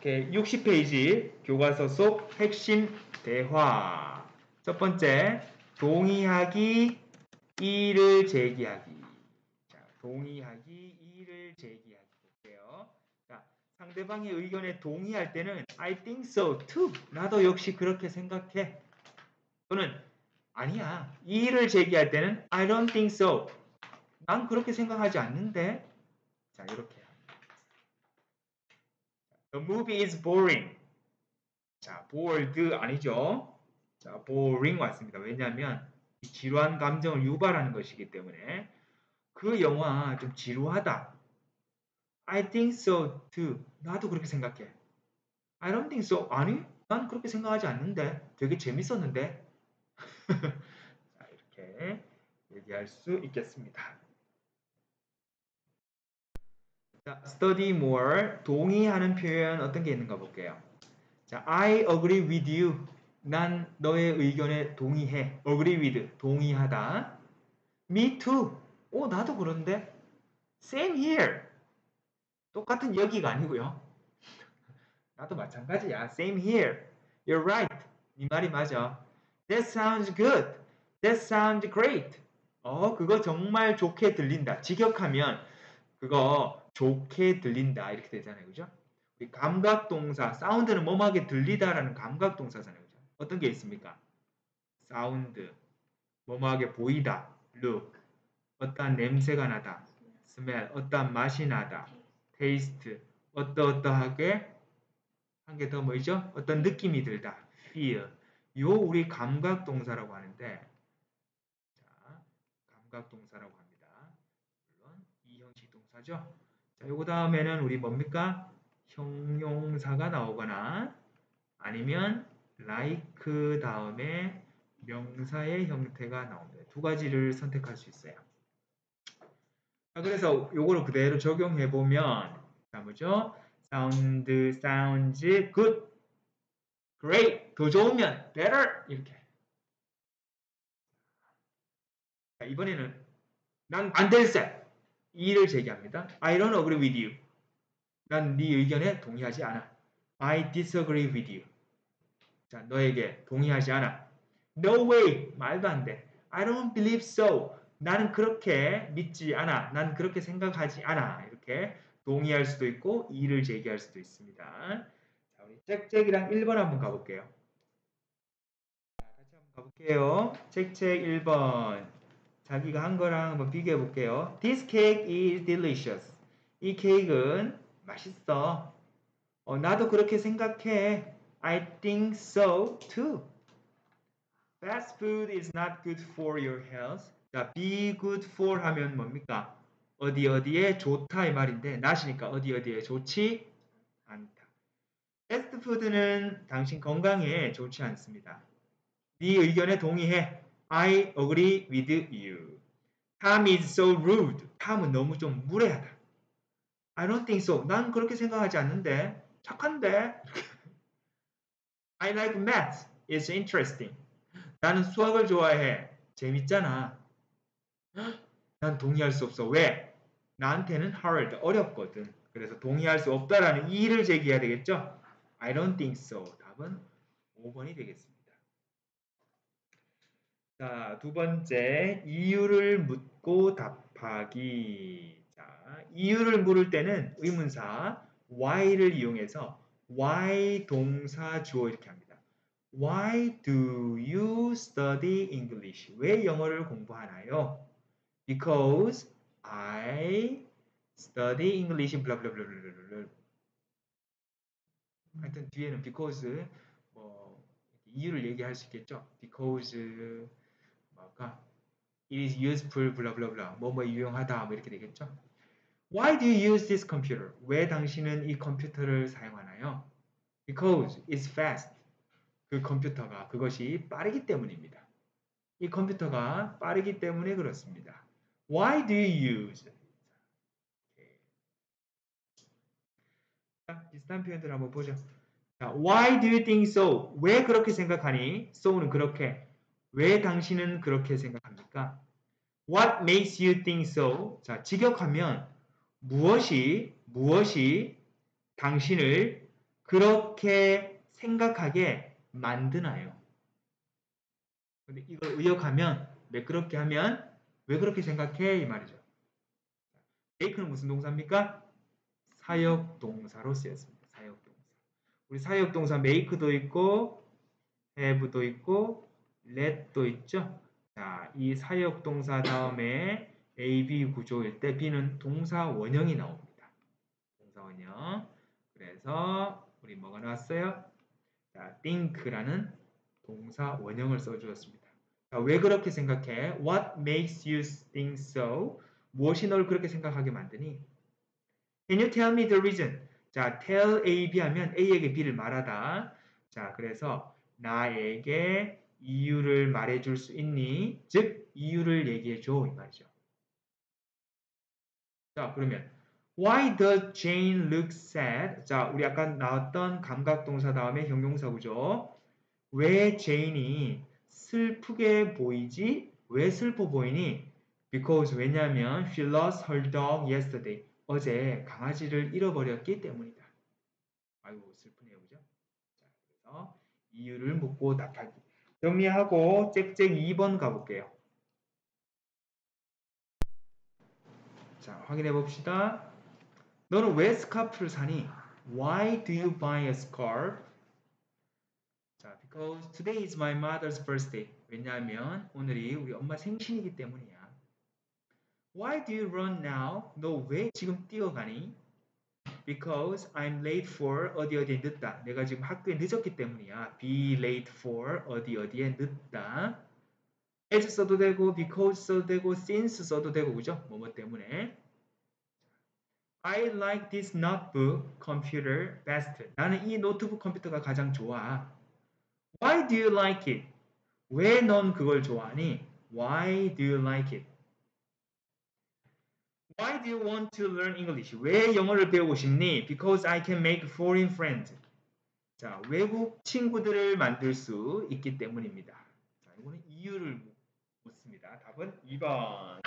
이렇게 60페이지 교과서 속 핵심 대화. 첫 번째, 동의하기, 이를 제기하기. 자, 동의하기, 이를 제기하기. 볼게요. 자, 상대방의 의견에 동의할 때는 I think so too. 나도 역시 그렇게 생각해. 또는 아니야. 이를 제기할 때는 I don't think so. 난 그렇게 생각하지 않는데. 자, 이렇게. The movie is boring. 자, bored 아니죠? 자, boring 왔습니다. 왜냐하면 지루한 감정을 유발하는 것이기 때문에 그 영화 좀 지루하다. I think so too. 나도 그렇게 생각해. I don't think so. 아니, 난 그렇게 생각하지 않는데. 되게 재밌었는데. 자, 이렇게 얘기할 수 있겠습니다. 자, study more. 동의하는 표현 어떤 게 있는가 볼게요. 자, I agree with you. 난 너의 의견에 동의해. agree with. 동의하다. me too. 오, 나도 그런데. same here. 똑같은 여기가 아니고요. 나도 마찬가지야. same here. You're right. 네 말이 맞아. That sounds good. That sounds great. 어, 그거 정말 좋게 들린다. 직역하면 그거 좋게 들린다. 이렇게 되잖아요. 그죠? 우리 감각 동사, 사운드는 뭐뭐하게 들리다라는 감각 동사잖아요. 그죠? 어떤 게 있습니까? 사운드, 뭐뭐하게 보이다, look, 어떠한 냄새가 나다, smell, 어떠한 맛이 나다, taste, 어떠어떠하게 한 개 더 뭐죠? 어떤 느낌이 들다, feel. 요 우리 감각 동사라고 하는데 자, 감각 동사라고 합니다. 물론 이 형식 동사죠. 자, 요거 다음에는 우리 뭡니까? 형용사가 나오거나 아니면 like 다음에 명사의 형태가 나옵니다. 두 가지를 선택할 수 있어요. 자, 그래서 요거를 그대로 적용해 보면 자 뭐죠? sound, sounds good, great, 더 좋으면 better 이렇게. 자, 이번에는 난 반대일세 이를 제기합니다. I don't agree with you. 난 네 의견에 동의하지 않아. I disagree with you. 자, 너에게 동의하지 않아. No way. 말도 안 돼. I don't believe so. 나는 그렇게 믿지 않아. 난 그렇게 생각하지 않아. 이렇게 동의할 수도 있고 이를 제기할 수도 있습니다. 자, 우리 짹짹이랑 1번 한번 가볼게요. 자, 같이 한번 가볼게요. 짹짹 1번. 자기가 한 거랑 한번 비교해 볼게요. This cake is delicious. 이 케이크는 맛있어. 어, 나도 그렇게 생각해. I think so too. Fast food is not good for your health. 자, be good for 하면 뭡니까? 어디 어디에 좋다 이 말인데 not이니까 어디 어디에 좋지 않다. 패스트 푸드는 당신 건강에 좋지 않습니다. 네 의견에 동의해. I agree with you. Tom is so rude. 탐은 너무 좀 무례하다. I don't think so. 난 그렇게 생각하지 않는데. 착한데. I like math. It's interesting. 나는 수학을 좋아해. 재밌잖아. 난 동의할 수 없어. 왜? 나한테는 hard. 어렵거든. 그래서 동의할 수 없다라는 이의를 제기해야 되겠죠? I don't think so. 답은 5번이 되겠습니다. 자, 두 번째, 이유를 묻고 답하기. 자, 이유를 물을 때는 의문사 why를 이용해서 why 동사 주어 이렇게 합니다. Why do you study English? 왜 영어를 공부하나요? Because I study English. 블라블라블라블라. 하여튼 뒤에는 because 뭐 이유를 얘기할 수 있겠죠. Because 뭐까 it is useful 블라블라블라 뭐뭐 유용하다 뭐 이렇게 되겠죠. Why do you use this computer? 왜 당신은 이 컴퓨터를 사용하나요? Because it's fast. 그 컴퓨터가 그것이 빠르기 때문입니다. 이 컴퓨터가 빠르기 때문에 그렇습니다. Why do you use? 자, 비슷한 표현들 한번 보죠. 자, why do you think so? 왜 그렇게 생각하니? so는 그렇게. 왜 당신은 그렇게 생각합니까? What makes you think so? 자, 직역하면 무엇이 무엇이 당신을 그렇게 생각하게 만드나요. 근데 이걸 의역하면 매끄럽게 하면 왜 그렇게 생각해 이 말이죠. make는 무슨 동사입니까? 사역 동사로 쓰였습니다. 사역 동사. 우리 사역 동사 make도 있고 have도 있고 let도 있죠. 자, 이 사역 동사 다음에 A, B 구조일 때 B는 동사 원형이 나옵니다. 동사 원형. 그래서 우리 뭐가 나왔어요? 자, think라는 동사 원형을 써주었습니다. 자, 왜 그렇게 생각해? What makes you think so? 무엇이 널 그렇게 생각하게 만드니? Can you tell me the reason? 자, tell A, B 하면 A에게 B를 말하다. 자, 그래서 나에게 이유를 말해줄 수 있니? 즉, 이유를 얘기해줘. 이 말이죠. 자, 그러면 Why does Jane look sad? 자, 우리 아까 나왔던 감각동사 다음에 형용사 구조. 왜 제인이 슬프게 보이지? 왜 슬퍼 보이니? Because 왜냐하면 she lost her dog yesterday. 어제 강아지를 잃어버렸기 때문이다. 아이고 슬프네요, 그죠? 자, 그래서 이유를 묻고 답하기. 정리하고 짹짹 2번 가볼게요. 자, 확인해 봅시다. 너는 왜 스카프를 사니? Why do you buy a scarf? 자, because today is my mother's birthday. 왜냐하면 오늘이 우리 엄마 생신이기 때문이야. Why do you run now? 너 왜 지금 뛰어가니? Because I'm late for 어디 어디에 늦다. 내가 지금 학교에 늦었기 때문이야. Be late for 어디 어디에 늦다. as 써도 되고 because 써도 되고 since 써도 되고 그죠? 뭐뭐 때문에. I like this notebook computer best. 나는 이 노트북 컴퓨터가 가장 좋아. Why do you like it? 왜 넌 그걸 좋아하니? Why do you like it? Why do you want to learn English? 왜 영어를 배우고 싶니? Because I can make foreign friends. 자, 외국 친구들을 만들 수 있기 때문입니다. 자, 이거는 이유를 묻습니다. 답은 2번.